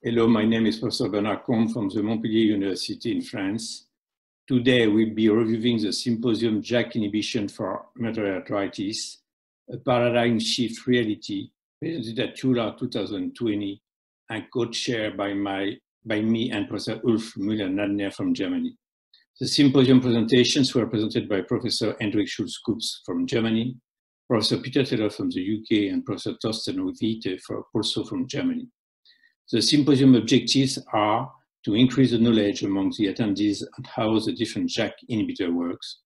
Hello, my name is Professor Bernard Combe from the Montpellier University in France. Today we'll be reviewing the symposium JAK inhibition for rheumatoid arthritis, a paradigm shift reality presented at EULAR 2020 and co-chaired by, by me and Professor Ulf Müller-Ladner from Germany. The symposium presentations were presented by Professor Hendrik Schulze-Koops from Germany, Professor Peter Taylor from the UK, and Professor Thorsten Witte also from Germany. The symposium objectives are to increase the knowledge among the attendees on how the different JAK inhibitor works,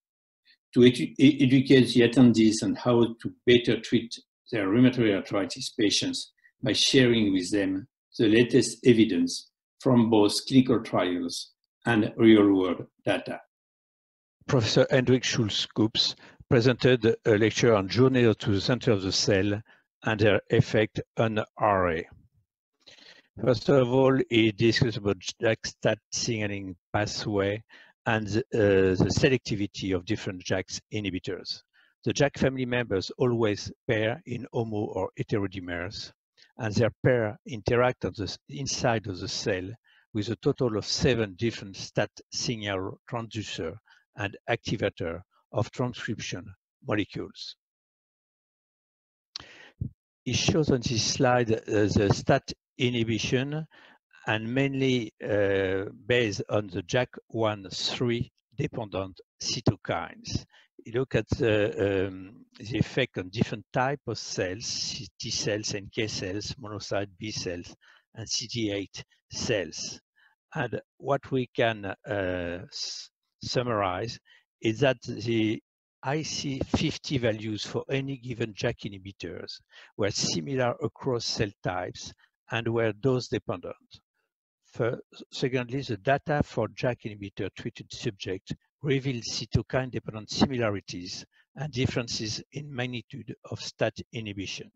to edu educate the attendees on how to better treat their rheumatoid arthritis patients by sharing with them the latest evidence from both clinical trials and real-world data. Professor Hendrik Schulze-Koops presented a lecture on journey to the center of the cell and their effect on RA. First of all, he discussed about JAK-STAT signaling pathway and uh, the selectivity of different JAK inhibitors. The JAK family members always pair in homo or heterodimers, and their pair interact on the inside of the cell with a total of seven different STAT signal transducer and activator of transcription molecules. It shows on this slide uh, the STAT inhibition and mainly uh, based on the JAK1-3 dependent cytokines. You look at the, um, the effect on different type of cells, T cells, NK cells, monocyte B cells, and CD8 cells. And what we can uh, summarize is that the IC50 values for any given JAK inhibitors were similar across cell types and were dose dependent. For, secondly, the data for JAK inhibitor treated subjects revealed cytokine dependent similarities and differences in magnitude of STAT inhibition.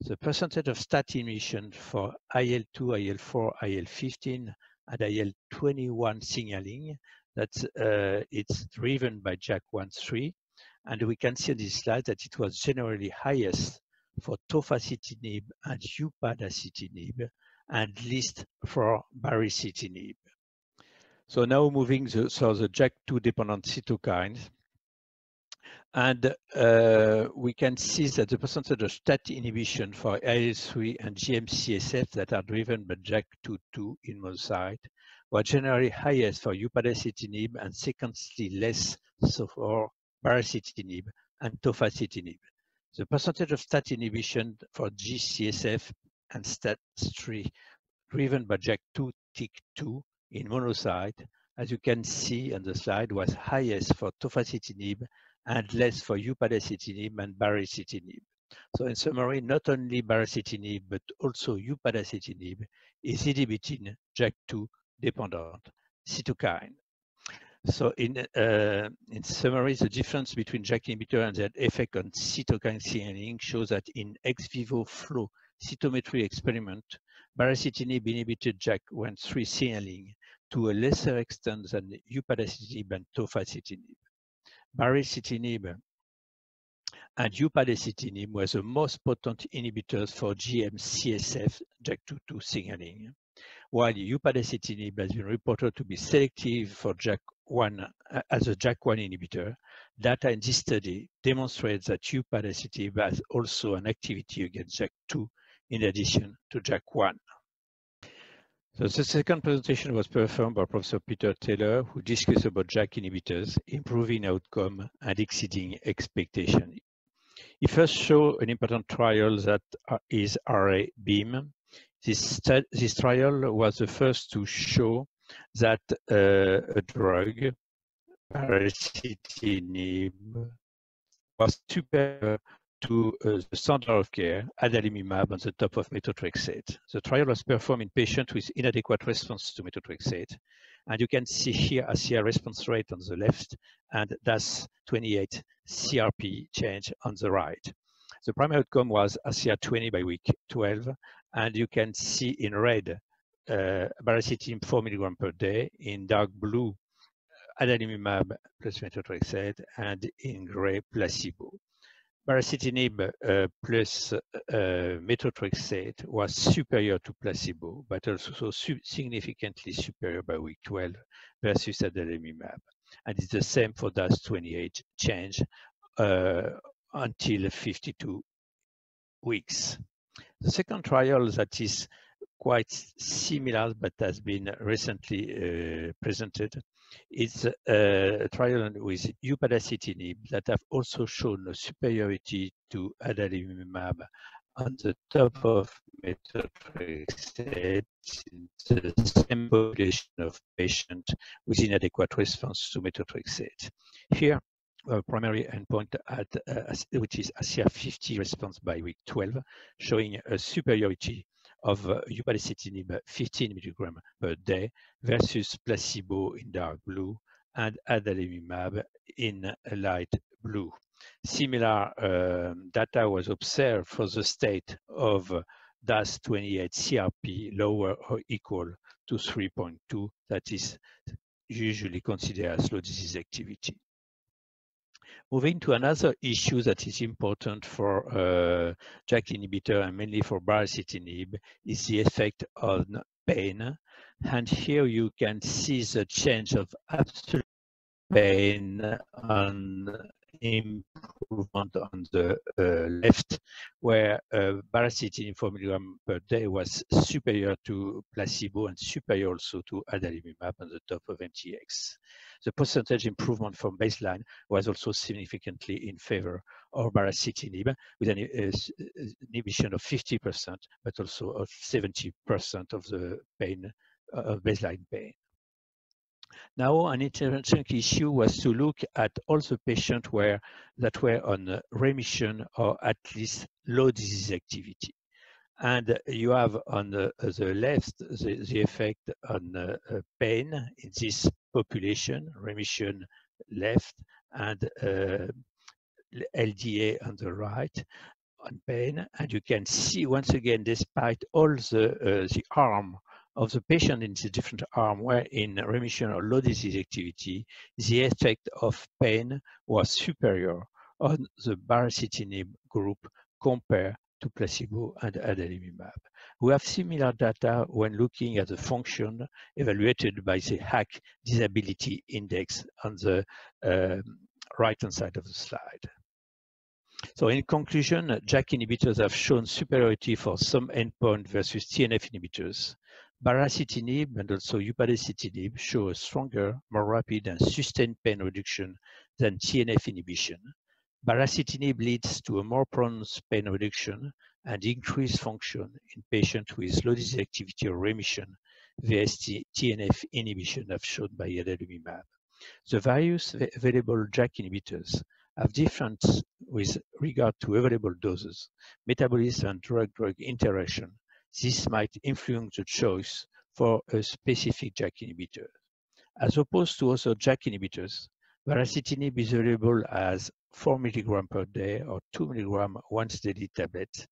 The percentage of STAT inhibition for IL-2, IL-4, IL-15, and IL-21 signaling that uh, it's driven by JAK1-3, and we can see on this slide that it was generally highest for tofacitinib and upadacitinib and least for baricitinib. So now moving to so the JAK2 dependent cytokines. And uh, we can see that the percentage of STAT inhibition for IL-3 and GM-CSF that are driven by JAK2-2 in monocyte were generally highest for upadacitinib and secondly less so for baricitinib and tofacitinib. The percentage of STAT inhibition for GCSF and STAT3 driven by JAK2 TYK2 in monocyte, as you can see on the slide, was highest for tofacitinib and less for upadacitinib and baricitinib. So in summary, not only baricitinib, but also upadacitinib is inhibiting JAK2 dependent cytokine. So in, uh, in summary, the difference between JAK inhibitor and their effect on cytokine signaling shows that in ex vivo flow cytometry experiment, baricitinib inhibited JAK1-3 signaling to a lesser extent than upadacitinib and tofacitinib. Baricitinib and upadacitinib were the most potent inhibitors for GM-CSF JAK2-2 signaling while upadacitinib has been reported to be selective for JAK1 uh, as a JAK1 inhibitor, data in this study demonstrates that upadacitinib has also an activity against JAK2 in addition to JAK1. So the second presentation was performed by Professor Peter Taylor, who discussed about JAK inhibitors, improving outcome and exceeding expectation. He first showed an important trial that is RA-BEAM, this, this trial was the first to show that uh, a drug, baricitinib, was superior to uh, the standard of care, adalimumab, on the top of methotrexate. The trial was performed in patients with inadequate response to methotrexate. And you can see here ACR response rate on the left and DAS 28 CRP change on the right. The primary outcome was a ACR 20 by week 12 and you can see in red uh, baricitinib 4 milligram per day, in dark blue adalimumab plus methotrexate, and in gray placebo. baricitinib uh, plus uh, methotrexate was superior to placebo, but also su significantly superior by week 12 versus adalimumab. And it's the same for DAS28 change uh, until 52 weeks. The second trial that is quite similar but has been recently uh, presented It's a trial with upadacitinib that have also shown a superiority to adalimumab on the top of methotrexate in the same population of patients with inadequate response to methotrexate. Here, a primary endpoint at uh, which is ACR 50 response by week 12, showing a superiority of uh, upadacitinib 15 milligram per day versus placebo in dark blue and adalimumab in light blue. Similar um, data was observed for the state of DAS28 CRP lower or equal to 3.2 that is usually considered as low disease activity. Moving to another issue that is important for uh, JAK inhibitor and mainly for baricitinib is the effect on pain. And here you can see the change of absolute pain on on the uh, left, where uh, baricitinib 4 milligram per day was superior to placebo and superior also to adalimumab on the top of MTX. The percentage improvement from baseline was also significantly in favor of baricitinib with an uh, inhibition of 50%, but also of 70% of the pain, uh, baseline pain. Now, an interesting issue was to look at all the patients where, that were on remission or at least low disease activity. And you have on the, the left the, the, effect on uh, pain in this population, remission left, and uh, LDA on the right on pain. And you can see once again, despite all the, uh, the arm of the patient in the different arm were in remission or low disease activity, the effect of pain was superior on the baricitinib group compared to placebo and adalimumab. We have similar data when looking at the function evaluated by the HAQ Disability Index on the um, right-hand side of the slide. So in conclusion, JAK inhibitors have shown superiority for some endpoint versus TNF inhibitors. Baricitinib and also upadacitinib show a stronger, more rapid and sustained pain reduction than TNF inhibition. Baricitinib leads to a more pronounced pain reduction and increased function in patients with low disease activity or remission vs TNF inhibition as shown by adalimumab. The various available JAK inhibitors have difference with regard to available doses, metabolism and drug-drug interaction, this might influence the choice for a specific JAK inhibitor. As opposed to other JAK inhibitors, baricitinib is available as 4 mg per day or 2 mg once daily tablet.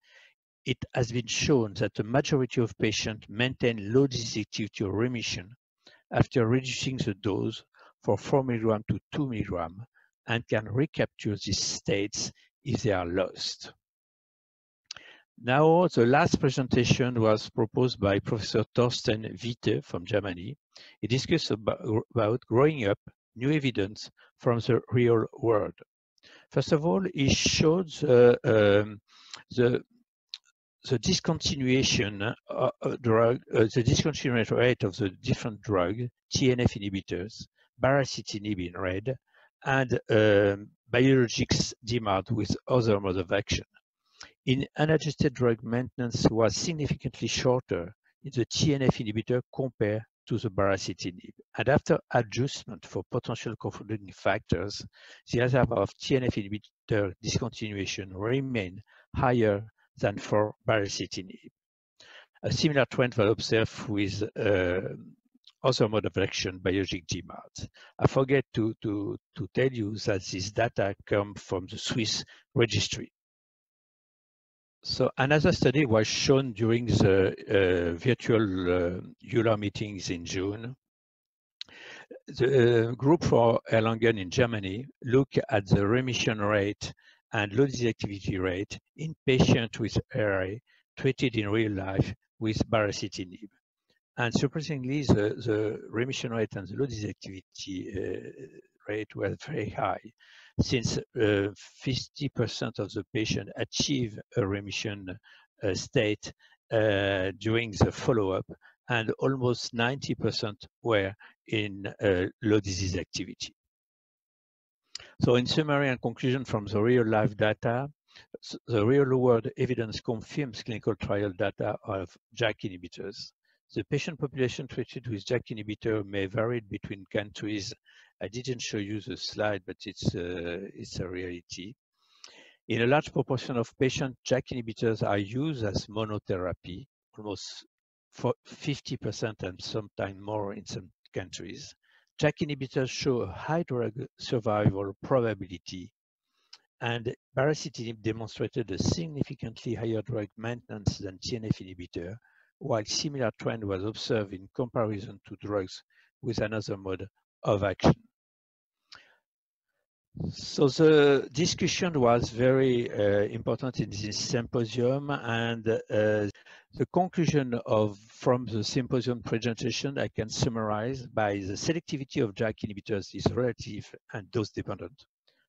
It has been shown that the majority of patients maintain low disease activity or remission after reducing the dose from 4 mg to 2 mg and can recapture these states if they are lost. Now, the last presentation was proposed by Professor Thorsten Witte from Germany. He discussed about, about growing up new evidence from the real world. First of all, he showed the, um, the, the discontinuation uh, drug, uh, the discontinuation rate of the different drugs, TNF inhibitors, baricitinib in red, and um, biologics DMARD with other mode of action in unadjusted drug maintenance was significantly shorter in the TNF inhibitor compared to the baricitinib. And after adjustment for potential confounding factors, the reserve of TNF inhibitor discontinuation remained higher than for baricitinib. A similar trend was observed with uh, other mode of action, biologic DMARD. I forget to, to, to tell you that this data come from the Swiss registry. So another study was shown during the uh, virtual uh, EULAR meetings in June. The uh, group for Erlangen in Germany looked at the remission rate and low disease activity rate in patients with RA treated in real life with baricitinib. And surprisingly, the, the remission rate and the low disease activity uh, rate were very high, since 50% uh, of the patient achieve a remission uh, state uh, during the follow-up, and almost 90% were in low disease activity. So in summary and conclusion from the real life data, the real world evidence confirms clinical trial data of JAK inhibitors. The patient population treated with JAK inhibitor may vary between countries. I didn't show you the slide, but it's, uh, it's a reality. In a large proportion of patients, JAK inhibitors are used as monotherapy, almost 50% and sometimes more in some countries. JAK inhibitors show a high drug survival probability, and baricitinib demonstrated a significantly higher drug maintenance than TNF inhibitor, while similar trend was observed in comparison to drugs with another mode of action. So the discussion was very uh, important in this symposium and uh, the conclusion of from the symposium presentation I can summarize by the selectivity of JAK inhibitors is relative and dose dependent.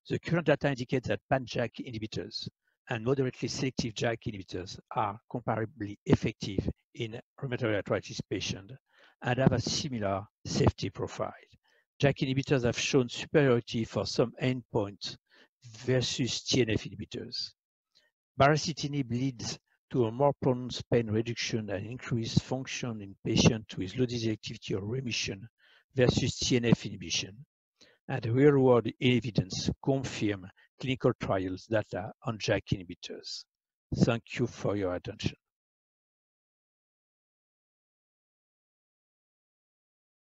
The current data indicates that pan-JAK inhibitors and moderately selective JAK inhibitors are comparably effective in rheumatoid arthritis patients and have a similar safety profile. JAK inhibitors have shown superiority for some endpoints versus TNF inhibitors. Baricitinib leads to a more pronounced pain reduction and increased function in patients with low disease activity or remission versus TNF inhibition. And real-world evidence confirm clinical trials data on JAK inhibitors. Thank you for your attention.